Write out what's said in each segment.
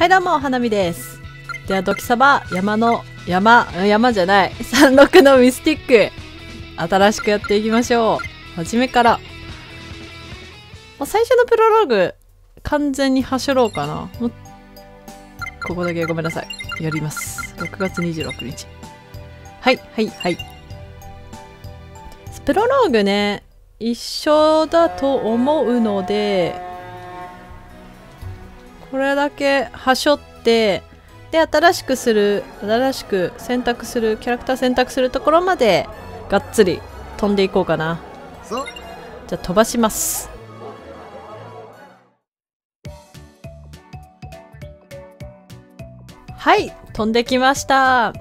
はいどうも花見です。ではドキサバ山の山山じゃない。山麓のミスティック新しくやっていきましょう。初めから。もう最初のプロローグ完全に走ろうかな。ここだけごめんなさい。やります。6月26日。はいはいはい。プロローグね一緒だと思うのでこれだけはしょってで新しくする新しく選択するキャラクター選択するところまでがっつり飛んでいこうかな。じゃあ飛ばします。はい飛んできました。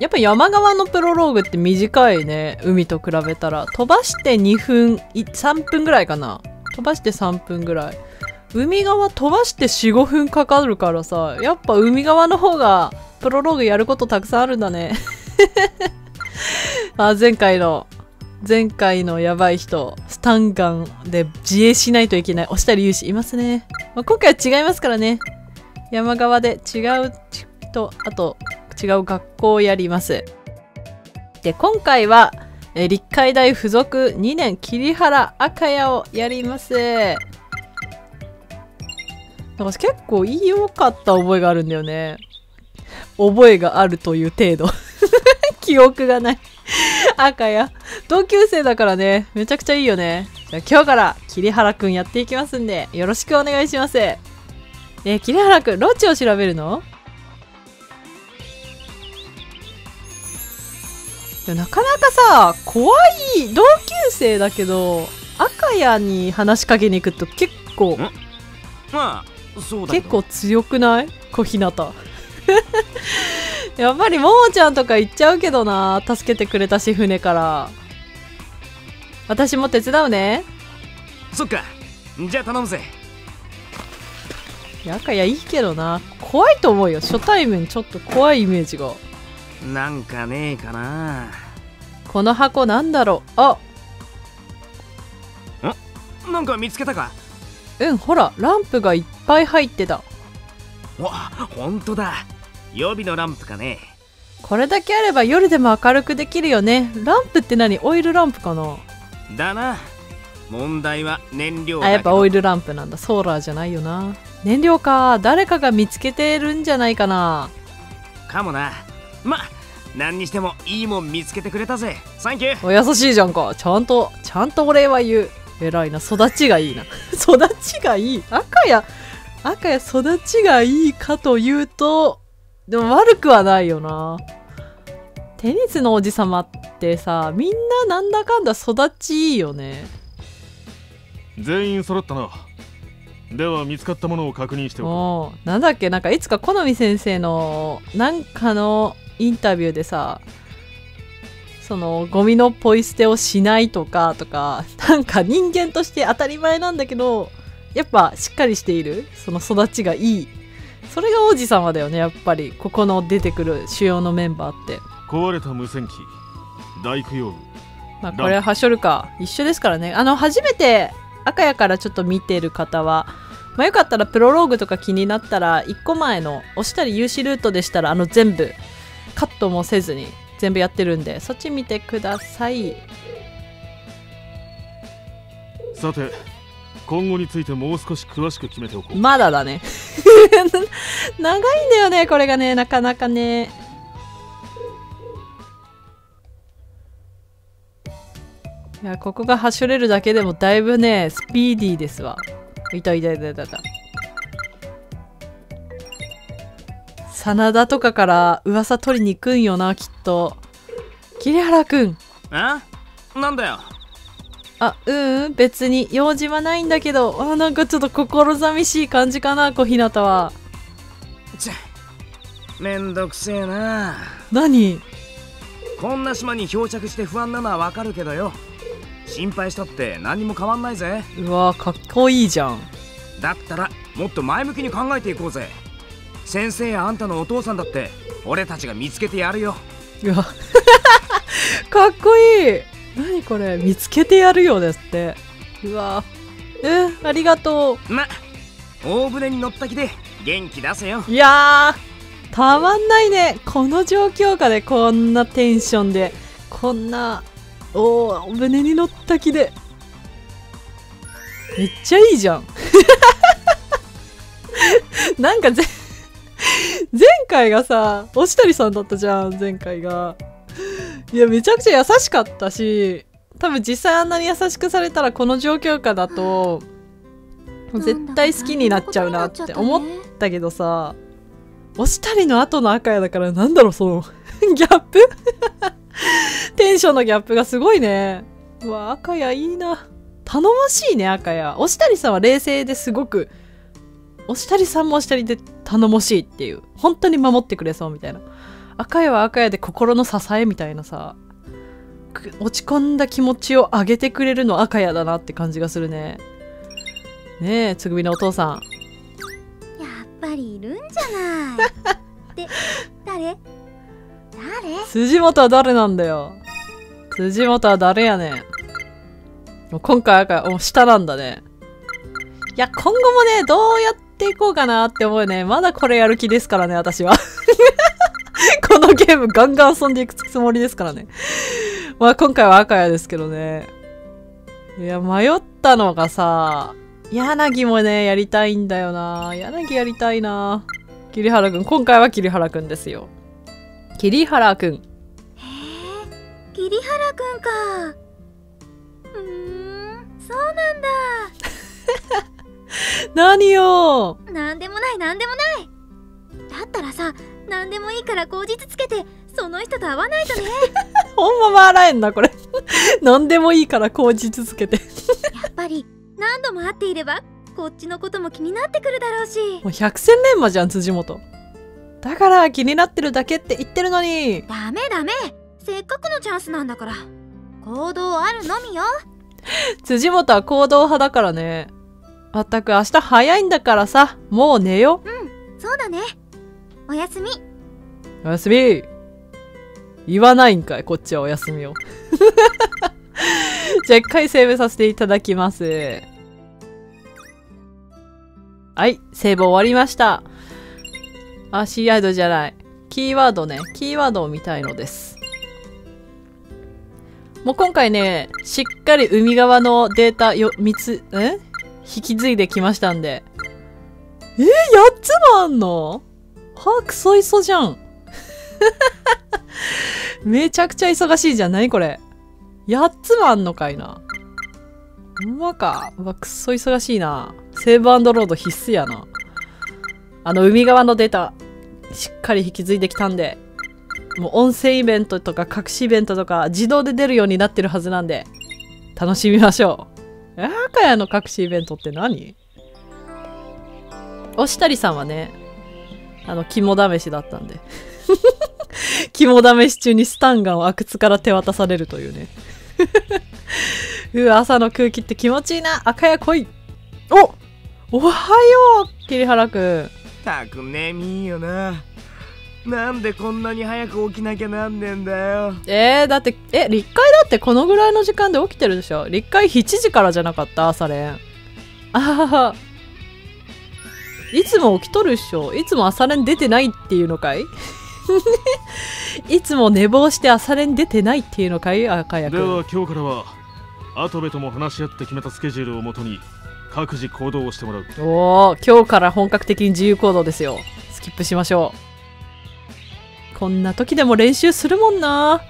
やっぱ山側のプロローグって短いね海と比べたら。飛ばして2分3分ぐらいかな。飛ばして3分ぐらい海側飛ばして45分かかるからさやっぱ海側の方がプロローグやることたくさんあるんだね。あ前回の前回のやばい人スタンガンで自衛しないといけない。押したり言うしいますね、まあ、今回は違いますからね。山側で違うとあと違う学校をやります。で今回は立海大附属2年桐原赤谷をやります。なんか結構いいよかった覚えがあるんだよね。覚えがあるという程度。記憶がない。赤や。同級生だからね。めちゃくちゃいいよね。じゃあ今日から桐原くんやっていきますんでよろしくお願いします。え桐原くんロッチを調べるの？なかなかさ怖い同級生だけど赤谷に話しかけに行くと結構まあそう結構強くない？小日向。やっぱりももちゃんとか行っちゃうけどな助けてくれたし船から。私も手伝うね。そっか。じゃあ頼むぜ。赤谷いいけどな。怖いと思うよ。初対面ちょっと怖いイメージが。なんかねえかな。この箱なんだろう？あ。ん？なんか見つけたか？うんほらランプがいっぱい入ってた。わほんとだ。予備のランプかね。これだけあれば夜でも明るくできるよね。ランプって何？オイルランプかな？だな。問題は燃料あやっぱオイルランプなんだ。ソーラーじゃないよな。燃料か。誰かが見つけてるんじゃないかな。かもな。ま何にしてもいいもん見つけてくれたぜ。サンキューお優しいじゃんか。ちゃんとちゃんとお礼は言う偉いな。育ちがいいな。育ちがいい。赤や赤や育ちがいいかというとでも悪くはないよな。テニスのおじさまってさみんななんだかんだ育ちいいよね。全員揃ったな。では見つかったものを確認しておく。なんだっけ？なんかいつか好み先生のなんかのインタビューでさそのゴミのポイ捨てをしないとかとかなんか人間として当たり前なんだけどやっぱしっかりしているその育ちがいい。それが王子様だよねやっぱり。ここの出てくる主要のメンバーって。壊れた無線機。大工用具。まあこれははしょるか。一緒ですからね。あの初めて赤やからちょっと見てる方はまあよかったらプロローグとか気になったら1個前の押したり有志ルートでしたらあの全部カットもせずに全部やってるんでそっち見てください。さて今後についてもう少し詳しく決めておこう。まだだね。長いんだよねこれがね。なかなかね。いやここが走れるだけでもだいぶねスピーディーですわ。いたいたいたいたい。た真田とかから噂取りに行くんよなきっと。桐原くん。あなんだよ。あううん別に用事はないんだけどあなんかちょっと心寂しい感じかな小日向は。ちゃめんどくせえな。何？こんな島に漂着して不安なのはわかるけどよ。心配したって何も変わんないぜ。うわかっこいいじゃん。だったらもっと前向きに考えていこうぜ先生やあんたのお父さんだって俺たちが見つけてやるよ。うわ かっこいい。何これ？見つけてやるよですって。うわ。うんありがとう。ま大船に乗った気で元気出せよ。いやーたまんないね。この状況下でこんなテンションでこんなおー船に乗った気で。めっちゃいいじゃん。なんかぜ 前回がさ押谷さんだったじゃん前回が。いやめちゃくちゃ優しかったし多分実際あんなに優しくされたらこの状況下だと絶対好きになっちゃうなって思ったけどさ押谷の後の赤やだからなんだろうその ギャップ？テンションのギャップがすごいね。うわ赤やいいな。頼もしいね赤や。押谷さんは冷静ですごく押谷さんも押谷で頼もしいっていう。本当に守ってくれそうみたいな。赤やは赤やで心の支えみたいなさ。く落ち込んだ気持ちを上げてくれるの赤やだなって感じがするね。ねえつぐみのお父さん。やっぱりいるんじゃない。で誰？誰？辻本は誰なんだよ。辻本は誰やねん。もう今回赤お下なんだね。いや今後もねどうやっていこうかなって思うね。まだこれやる気ですからね私は。このゲームガンガン遊んでいくつもりですからね。まあ今回は赤やですけどね。いや迷ったのがさ柳もねやりたいんだよな。柳やりたいな。桐原くん今回は桐原くんですよ。桐原くん。へえ桐原くんか。うーんそうなんだ 何よ。なんでもないなんでもない。だったらさなんでもいいから口実つけてその人と会わないとね。ほんま笑えんなこれ。何でもいいから口実つけて。やっぱり何度も会っていればこっちのことも気になってくるだろうし。もう百戦錬磨じゃん辻本だから気になってるだけって言ってるのに。ダメダメ。せっかくのチャンスなんだから行動あるのみよ。辻本は行動派だからねまったく明日早いんだからさもう寝よそうだね。おやすみ。おやすみ。言わないんかいこっちはお休みを。じゃあ一回セーブさせていただきます。はいセーブ終わりました。あ C アイドじゃない。キーワードね。キーワードを見たいのです。もう今回ねしっかり海側のデータよ3つえ？引き継いできましたんでえー、8つもあんの？はあクソ磯じゃん めちゃくちゃ忙しいじゃん。何これ。8つもあんのかいな。ほんまか。うわ、くっそ忙しいな。セーブロード必須やな。あの、海側のデータ、しっかり引き継いできたんで、もう音声イベントとか隠しイベントとか自動で出るようになってるはずなんで、楽しみましょう。赤谷の隠しイベントって何？押したりさんはね、あの、肝試しだったんで。肝試し中にスタンガンを阿久津から手渡されるというね。うわ、朝の空気って気持ちいいな。赤や来い。おおはよう桐原くん。たく眠いよななんでこんなに早く起きなきゃなんねんだよ。えー、だって、え、立会だってこのぐらいの時間で起きてるでしょ？立会7時からじゃなかった？朝練。あはは。いつも起きとるっしょ？いつも朝練出てないっていうのかい？いつも寝坊して朝練出てないっていうのかい？赤谷くん。では今日からは跡部とも話し合って決めたスケジュールをもとに各自行動をしてもらう。おお今日から本格的に自由行動ですよ。スキップしましょうこんな時でも練習するもんな。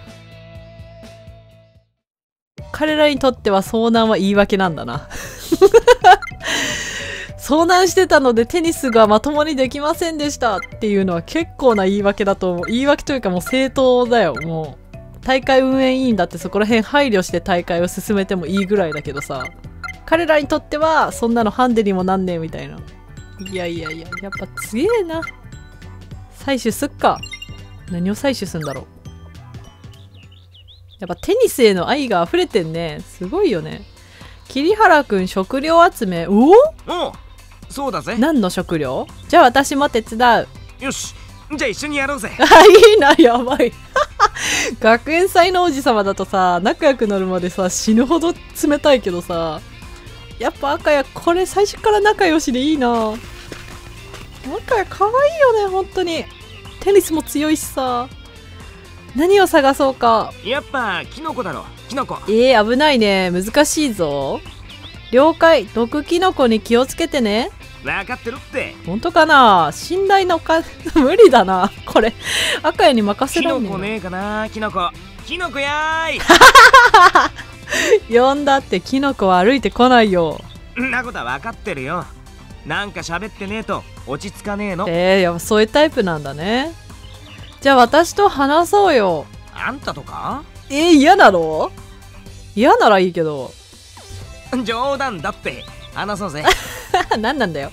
彼らにとっては遭難は言い訳なんだな。遭難してたのでテニスがまともにできませんでしたっていうのは結構な言い訳だと思う。言い訳というかもう正当だよ。もう大会運営委員だってそこら辺配慮して大会を進めてもいいぐらいだけどさ。彼らにとってはそんなのハンデにもなんねえみたいな。いやいやいややっぱ強えな。採取すっか。何を採取すんだろう。やっぱテニスへの愛が溢れてんね。すごいよね。桐原くん食料集め。おお？そうだぜ。何の食料？じゃあ私も手伝う。よし。じゃあ一緒にやろうぜ。あいいな。やばい。学園祭の王子様だとさ仲良くなるまでさ死ぬほど冷たいけどさやっぱ赤やこれ最初から仲良しでいいな。赤や可愛いよね本当にテニスも強いしさ。何を探そうか。やっぱキノコだろ。キノコ。えー、危ないね。難しいぞ。了解。毒キノコに気をつけてね。分かってるって。本当かな。信頼のか 無理だな。これ。赤やに任せキらんねえな。ノコねえかな。キノコ。キノコやーい。呼んだって キノコは歩いてこないよ。んなことは分かってるよ。なんか喋ってねえと落ち着かねえの。えー、やそういうタイプなんだね。じゃあ私と話そうよ。あんたとか？えー、嫌なの？嫌ならいいけど。冗談だって。話そうぜ。何なんだよ。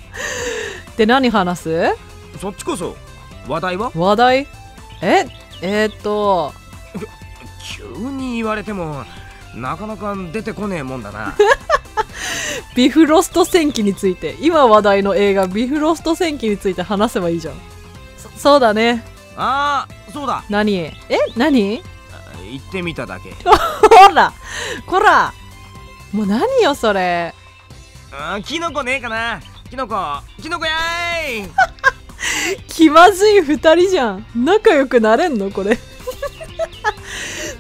で何話す？そっちこそ。話題は？話題？え？えー、っと。急に言われてもなかなか出てこねえもんだな ビフロスト戦記について。今話題の映画ビフロスト戦記について話せばいいじゃん。そそうだね。ああそうだ。何？え？何？言ってみただけ。ほら！こら！もう何よそれ？あーキノコねえかな。キノコ。キノコやーい。気まずい二人じゃん。仲良くなれんの？これ。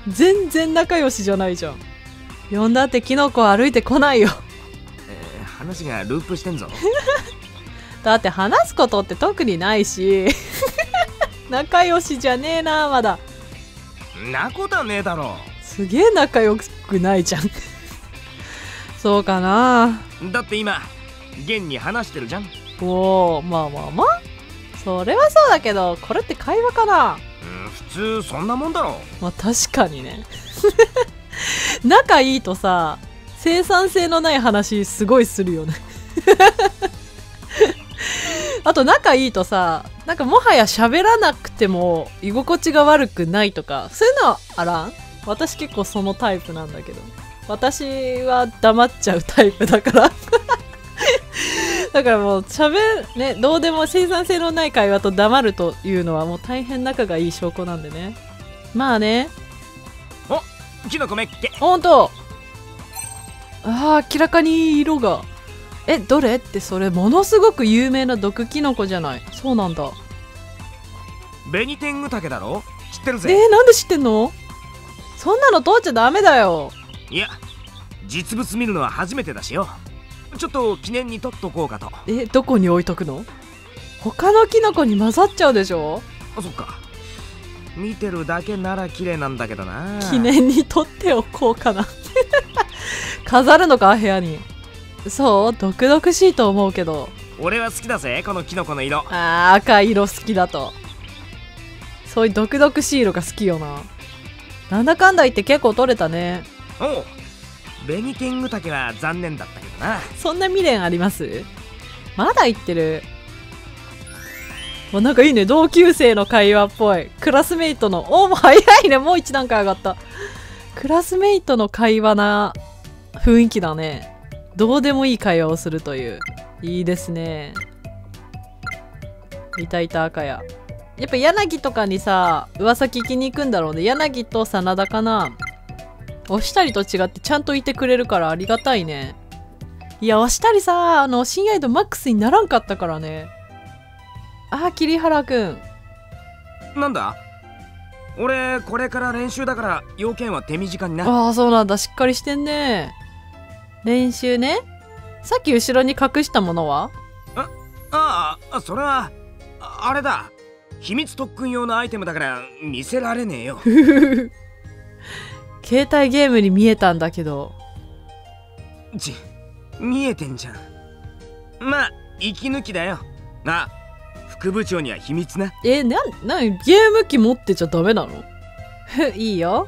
全然仲良しじゃないじゃん。呼んだってキノコ歩いてこないよ。えー話がループしてんぞ。だって話すことって特にないし。仲良しじゃねえなまだ。んなことはねえだろ。すげえ仲良くないじゃん。そうかな。だって今現に話してるじゃん。おおまあまあまあ。それはそうだけどこれって会話かな。うん普通そんなもんだろ。まあ確かにね。仲いいとさ生産性のない話すごいするよね。あと仲いいとさなんかもはや喋らなくても居心地が悪くないとかそういうのはあらん？私結構そのタイプなんだけど。私は黙っちゃうタイプだから。だからもう喋るねどうでも生産性のない会話と黙るというのはもう大変仲がいい証拠なんでね。まあね。キノコめっけ。ほんとあー明らかに色が。えどれってそれものすごく有名な毒キノコじゃない？そうなんだ。ベニテングタケだろ？知ってるえぜー、なんで知ってんの？そんなの通っちゃダメだよ。いや実物見るのは初めてだしよ。ちょっと記念に撮っとこうかと。えどこに置いとくの？他のキノコに混ざっちゃうでしょ？あそっか。見てるだけなら綺麗なんだけどな。記念に取っておこうかな飾るのか部屋に。そう毒々しいと思うけど。俺は好きだぜこのキノコの色。あー赤い色好きだと。そういう毒々しい色が好きよな。なんだかんだ言って結構取れたね。おうベニテングタケは残念だったけどな。そんな未練あります？まだ言ってる？もうなんかいいね。同級生の会話っぽい。クラスメイトのおもう早いね。もう一段階上がった。クラスメイトの会話な雰囲気だね。どうでもいい会話をするという。いいですね。いたいた赤や。やっぱ柳とかにさ噂聞きに行くんだろうね。柳と真田かな。押したりと違ってちゃんといてくれるからありがたいね。いや押したりさあの親愛度マックスにならんかったからね。あー桐原くん。なんだ？俺これから練習だから要件は手短になああそうなんだ。しっかりしてんね練習ね。さっき後ろに隠したものは？ああそれはああれだ。秘密特訓用のアイテムだから見せられねえよ。携帯ゲームに見えたんだけど。ち見えてんじゃん。まあ息抜きだよ。あ副部長には秘密な。えななゲーム機持ってちゃダメなの？いいよ。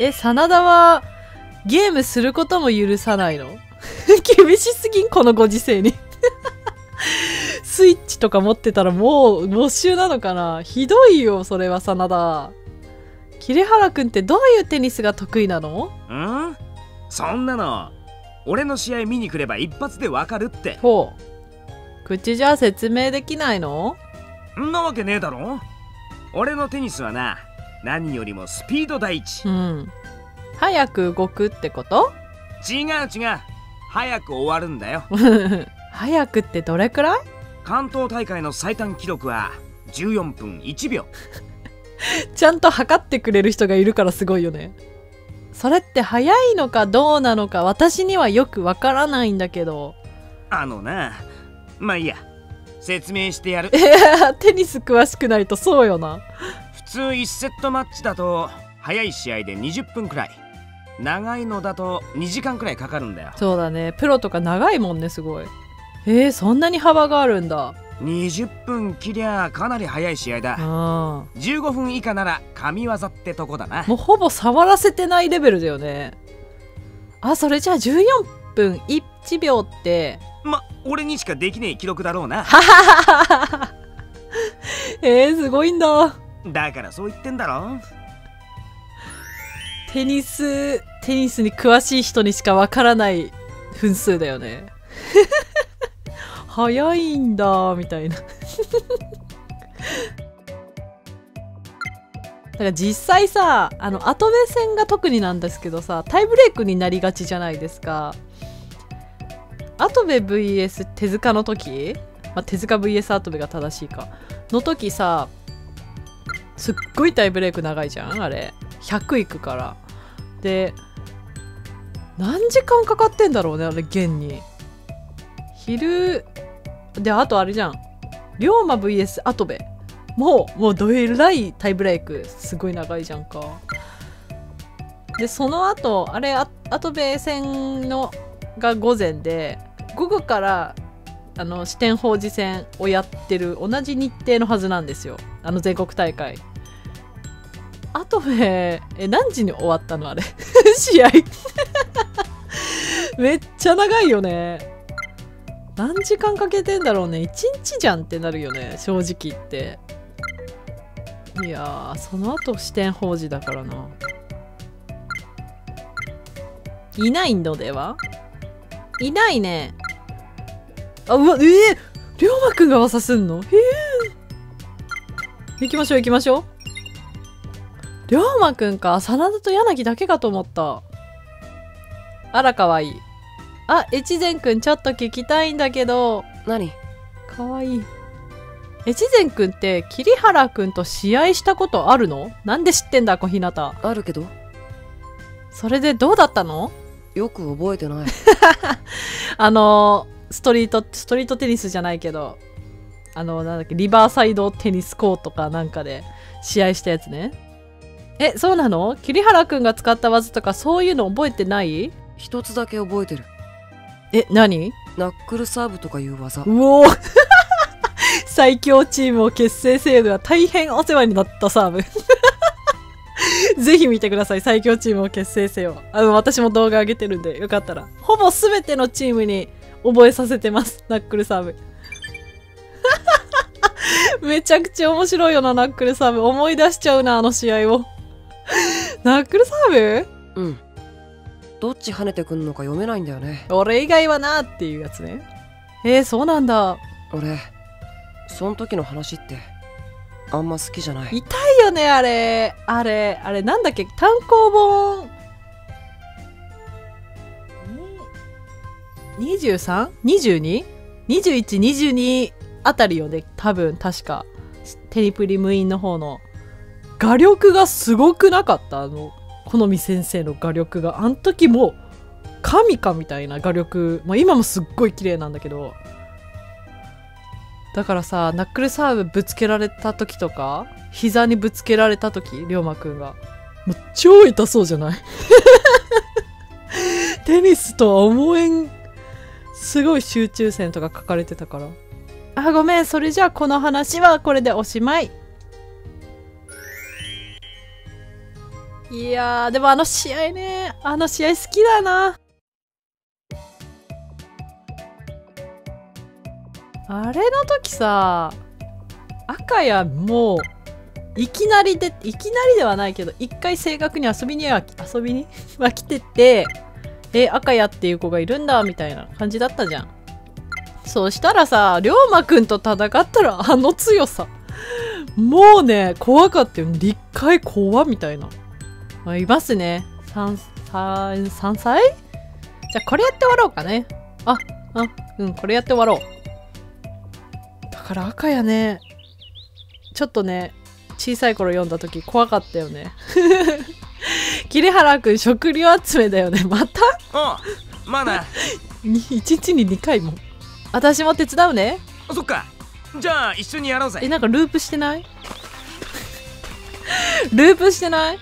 え真田はゲームすることも許さないの？厳しすぎん？このご時世に。スイッチとか持ってたらもう没収なのかな？ひどいよそれは真田。桐原くんってどういうテニスが得意なの？うん？そんなの俺の試合見に来れば一発でわかるって。ほう。口じゃ説明できないの？んなわけねえだろ。俺のテニスはな何よりもスピード第一。うん早く動くってこと？違う違う。早く終わるんだよ。早くってどれくらい？関東大会の最短記録は14分1秒。ちゃんと測ってくれる人がいるからすごいよね。それって早いのかどうなのか私にはよくわからないんだけど。あのなまあいいや。説明してやる。テニス詳しくないとそうよな。普通1セットマッチだと早い試合で20分くらい長いのだと2時間くらいかかるんだよそうだね。プロとか長いもんね、すごい。えー、そんなに幅があるんだ。20分切りゃかなり早い試合だあ15分以下なら神業ってとこだなもうほぼ触らせてないレベルだよね。あ、それじゃあ14分1秒って、ま俺にしかできねえ記録だろうな えー、すごいんだ。だからそう言ってんだろテニス、テニスに詳しい人にしかわからない分数だよね。早いんだ、みたいな。だから実際さ、あの、後目戦が特になんですけどさ、タイブレイクになりがちじゃないですか。後部 VS 手塚の時、まあ、手塚 VS 後部が正しいか。の時さ、すっごいタイブレイク長いじゃんあれ。100いくから。で、何時間かかってんだろうね、あれ、現に。昼、で、あとあれじゃん。龍馬 VS 後部。もう、もうどえらいタイブレイク。すごい長いじゃんか。で、その後、あれ、あ後部戦のが午前で、午後から、あの、四天王寺戦をやってる同じ日程のはずなんですよ。あの全国大会。あとね、え、何時に終わったのあれ？試合。めっちゃ長いよね。何時間かけてんだろうね。一日じゃんってなるよね。正直言って。いや、その後四天王寺だからな。いないのでは？いないね。あ、うわ、ええ龍馬くんが噂すんの？へえ。行きましょう行きましょう。龍馬くんか。真田と柳だけかと思った。あら、かわいい。あ、越前くんちょっと聞きたいんだけど。何？かわいい。越前くんって桐原くんと試合したことあるの？なんで知ってんだ小日向あるけどそれでどうだったの？よく覚えてない あのストリートストリートテニスじゃないけどあのなんだっけリバーサイドテニスコートかなんかで試合したやつねえそうなの？桐原くんが使った技とかそういうの覚えてない？一つだけ覚えてる。え何？ナックルサーブとかいう技。うおー。最強チームを結成せよでは大変お世話になったサーブ。ぜひ見てください。最強チームを結成せよあの私も動画上げてるんでよかったら。ほぼ全てのチームに覚えさせてます。ナックルサーブ。めちゃくちゃ面白いよなナックルサーブ。思い出しちゃうなあの試合を ナックルサーブ？うん。どっち跳ねてくんのか読めないんだよね。俺以外はなっていうやつね。えー、そうなんだ。俺そん時の話ってあんま好きじゃない。痛いよねあれ。あれあれなんだっけ？単行本。23?22?21?22 あたりよね多分確か。テニプリ無印の方の画力がすごくなかった？あの好み先生の画力が。あん時も神かみたいな画力、まあ、今もすっごい綺麗なんだけど。だからさナックルサーブぶつけられた時とか膝にぶつけられた時龍馬くんが。もう超痛そうじゃない？テニスとは思えん。すごい集中線とか書かれてたから。あごめん。それじゃあこの話はこれでおしまい。いやーでもあの試合ねあの試合好きだな。あれの時さ赤やもういきなりでいきなりではないけど一回正確に遊びには遊びに？は来ててえ赤やっていう子がいるんだみたいな感じだったじゃん。そうしたらさ龍馬くんと戦ったらあの強さ。もうね怖かったよ。立海怖みたいな、あ、いますね。3, 3, 3歳？じゃあこれやって終わろうかね。ああうんこれやって終わろう。これ赤やね。ちょっとね小さい頃読んだ時怖かったよね。桐原くん食料集めだよね。また？あまだに一日に2回も。私も手伝うね。そっか。じゃあ一緒にやろうぜ。えなんかループしてない？ループしてない？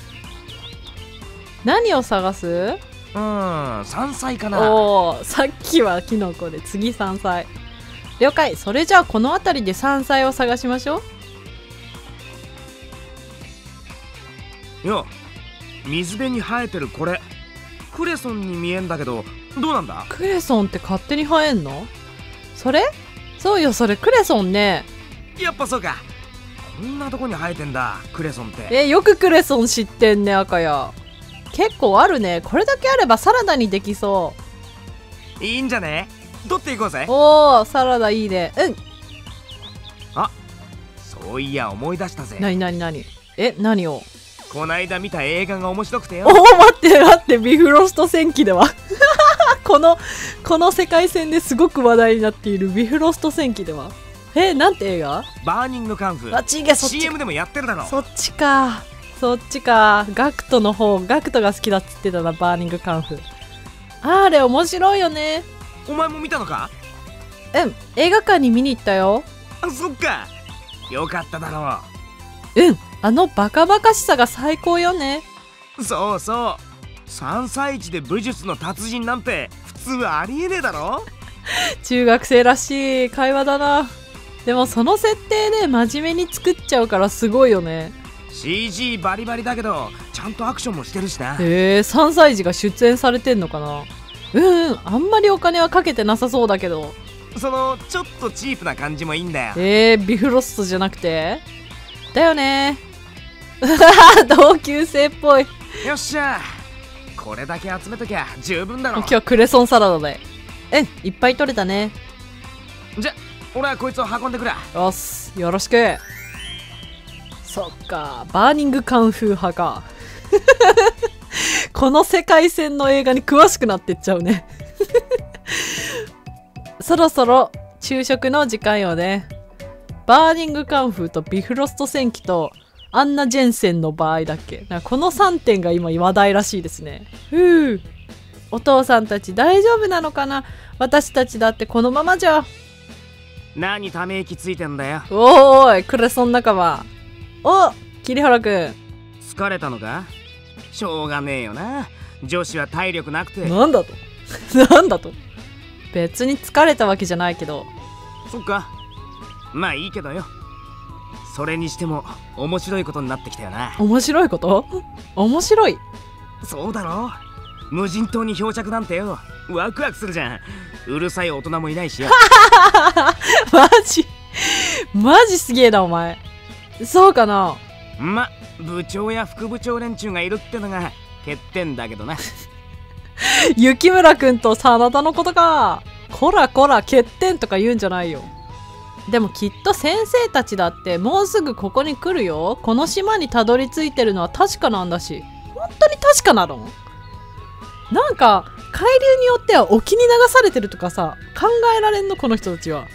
何を探す？うん山菜かな。おおさっきはキノコで次山菜。了解。それじゃあこの辺りで山菜を探しましょう。よ水辺に生えてるこれ。クレソンに見えんだけどどうなんだ？クレソンって勝手に生えんの？それ？そうよそれクレソンね。やっぱそうか。こんなとこに生えてんだクレソンって。えよくクレソン知ってんね赤や結構あるね。これだけあればサラダにできそいいんじゃね？取っていこうぜ。うおおサラダいいね。うん。そういや思い出したぜ。なになになにえ何を？こないだ見た映画が面白くてよ。おお待って待って。ビフロスト戦記では。このこの世界線ですごく話題になっている。ビフロスト戦記では。えなんて映画？バーニングカンフあちげそっち。CM でもやってるだろ。そっちかそっちか。ガクトの方ガクトが好きだっつってたなバーニングカンフあれ面白いよね。お前も見たのか？うん映画館に見に行ったよ。あそっか。よかっただろう。んあのバカバカしさが最高よね。うそうそう。山菜市で武術の達人なんて普通ありえねえだろ？中学生らしい会話だな。でもその設定で真面目に作っちゃうからすごいよね CG バリバリだけどちゃんとアクションもしてるしな。へえ3歳児が出演されてんのかな？うんうんあんまりお金はかけてなさそうだけど。そのちょっとチープな感じもいいんだよ。えー、ビフロストじゃなくて？だよね。同級生っぽい。よっしゃ。これだけ集めときゃ十分だろ。今日はクレソンサラダでうんいっぱい取れたね。じゃ俺はこいつを運んでくるよっすよろしくそっか。バーニングカンフー派か。この世界線の映画に詳しくなってっちゃうね。そろそろ昼食の時間よね。バーニングカンフーとビフロスト戦記とアンナ・ジェンセンの場合だっけ。この3点が今話題らしいですね。ふう。お父さんたち大丈夫なのかな。私たちだってこのままじゃ。何ため息ついてんだよ。おーいクレソン仲間お桐原くん。疲れたのか？しょうがねえよな。女子は体力なくて。なんだと？なんだと？別に疲れたわけじゃないけど。そっか。まあいいけどよ。それにしても面白いことになってきたよな。面白いこと？面白い？そうだろ。無人島に漂着なんてよ。ワクワクするじゃん。うるさい大人もいないしよ。マジマジすげえなお前そうかな？ま部長や副部長連中がいるってのが欠点だけどな。雪村くんと真田のことか。こらこら欠点とか言うんじゃないよ。でもきっと先生たちだってもうすぐここに来るよ。この島にたどり着いてるのは確かなんだし。本当に確かなの？なんか海流によっては沖に流されてるとかさ考えられんの？この人たちは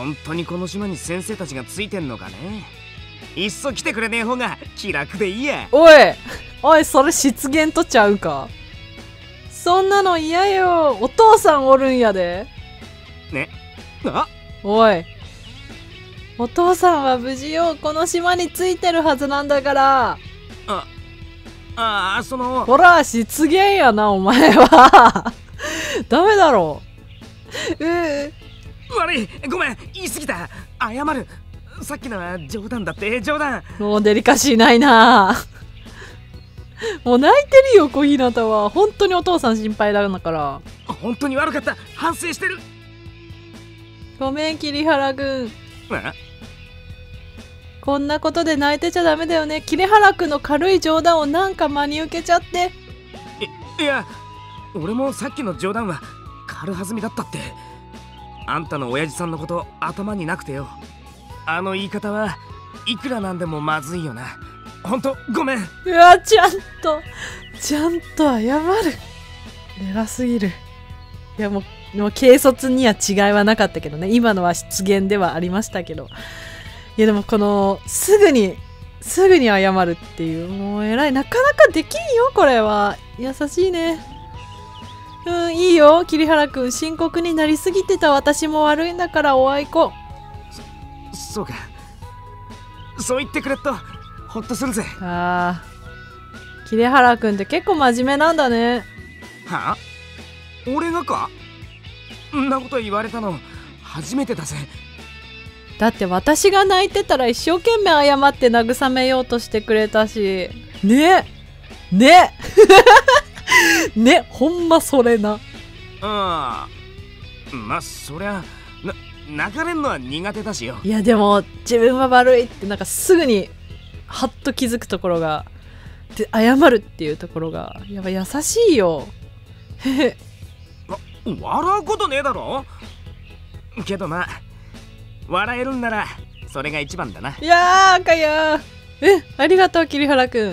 本当にこの島に先生たちがついてんのかね？いっそ来てくれねえ方が気楽でいいや。おいおいそれ失言とちゃうか？そんなの嫌よ。お父さんおるんやで。あ？おいお父さんは無事よこの島についてるはずなんだから。ああそのほら失言やなお前は。ダメだろ。うう悪い。ごめん。言い過ぎた。謝る。さっきのは冗談だって。冗談。もうデリカシーないな。もう泣いてるよ小日向は。本当にお父さん心配だから。本当に悪かった。反省してる。ごめん桐原君。あこんなことで泣いてちゃダメだよね。桐原君の軽い冗談をなんか真に受けちゃって。いや俺もさっきの冗談は軽はずみだったってあんたの親父さんのこと頭になくてよ。あの言い方はいくらなんでもまずいよな。本当ごめん。うわちゃんとちゃんと謝る。偉すぎる。いやもうもう軽率には違いはなかったけどね。今のは失言ではありましたけど。いやでもこのすぐにすぐに謝るっていうもう偉い。なかなかできんよこれは。優しいね。うんいいよ。桐原くん深刻になりすぎてた私も悪いんだからおあいこそうか。そう言ってくれっとほっとするぜ。あー。桐原くんって結構真面目なんだね。は？あ俺がか？んなこと言われたの初めてだぜ。だって私が泣いてたら一生懸命謝って慰めようとしてくれたし。ね？ね？ねほんまそれな。ああまあそりゃな泣かれんのは苦手だしよ。いやでも自分は悪いってなんかすぐにハッと気づくところがで謝るっていうところがやっぱ優しいよ。へへ笑うことねえだろ？けどまあ笑えるんならそれが一番だな。いやー赤やー。えありがとう桐原くん。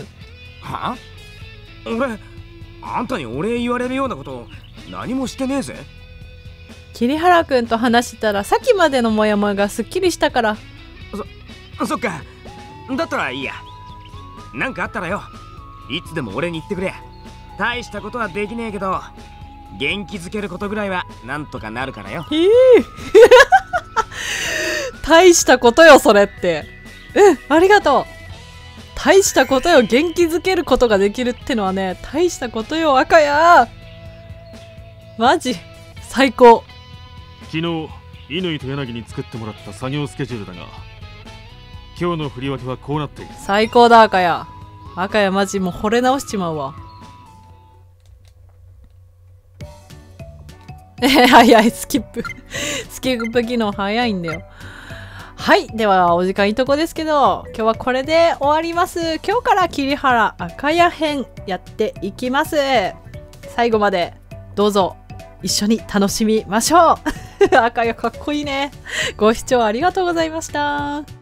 はあ？俺あんたにお礼言われるようなこと何もしてねえぜ。桐原くんと話してたらさっきまでのモヤモヤがすっきりしたから。そっか。だったらいいや。なんかあったらよ。いつでも俺に言ってくれ。大したことはできねえけど元気づけることぐらいはなんとかなるからよ。ええ。大したことよそれって。うんありがとう大したことよ。元気づけることができるってのはね大したことよ赤やマジ最高。昨日乾と柳に作ってもらった作業スケジュールだが今日の振り分けはこうなっている最高だ赤や赤やマジもう惚れ直しちまうわ。えー、早いスキップ。スキップ機能早いんだよはいではお時間いいとこですけど今日はこれで終わります。今日から桐原赤谷編やっていきます。最後までどうぞ一緒に楽しみましょう。赤谷かっこいいね。ご視聴ありがとうございました。